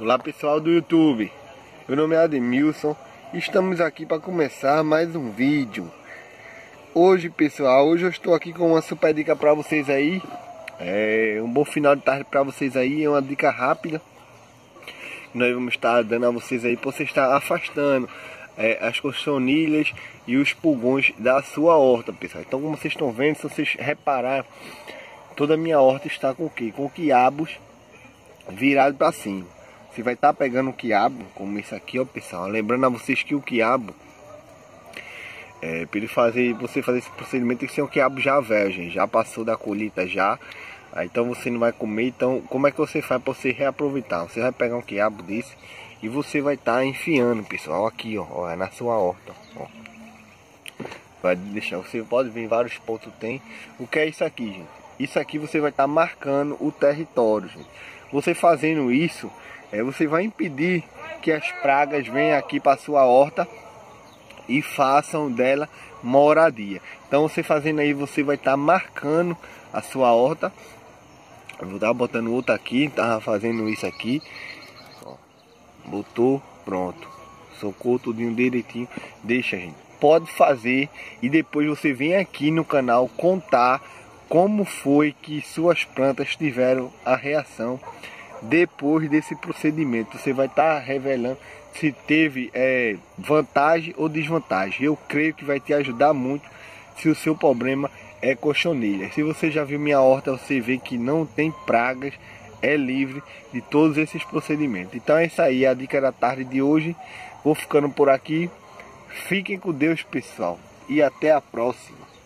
Olá pessoal do YouTube, meu nome é Ademilson Estamos aqui para começar mais um vídeo. Hoje pessoal, hoje eu estou aqui com uma super dica para vocês aí. É Um bom final de tarde para vocês aí, é uma dica rápida. Nós vamos estar dando a vocês aí para você estar afastando é, as cochonilhas e os pulgões da sua horta pessoal. Então como vocês estão vendo, se vocês reparar Toda a minha horta está com o que? Com quiabos virado para cima você vai estar tá pegando o quiabo, como isso aqui, ó, pessoal. Lembrando a vocês que o quiabo, é, para ele fazer, você fazer esse procedimento, tem que ser um quiabo já velho, gente. Já passou da colheita já. Aí, então você não vai comer. Então, como é que você faz para você reaproveitar? Você vai pegar um quiabo desse e você vai estar tá enfiando, pessoal. Aqui, ó, ó, é na sua horta, ó. Vai deixar, você pode ver vários pontos tem. O que é isso aqui, gente? Isso aqui você vai estar tá marcando o território, gente. Você fazendo isso, é, você vai impedir que as pragas venham aqui para sua horta e façam dela moradia. Então você fazendo aí, você vai estar tá marcando a sua horta. Eu vou estar tá botando outra aqui, tava fazendo isso aqui. Ó, botou, pronto. Socou tudinho direitinho. Deixa, gente. Pode fazer e depois você vem aqui no canal contar como foi que suas plantas tiveram a reação depois desse procedimento. Você vai estar tá revelando se teve é, vantagem ou desvantagem. Eu creio que vai te ajudar muito se o seu problema é cochonilha. Se você já viu minha horta, você vê que não tem pragas, é livre de todos esses procedimentos. Então é isso aí, a dica da tarde de hoje. Vou ficando por aqui. Fiquem com Deus, pessoal, e até a próxima.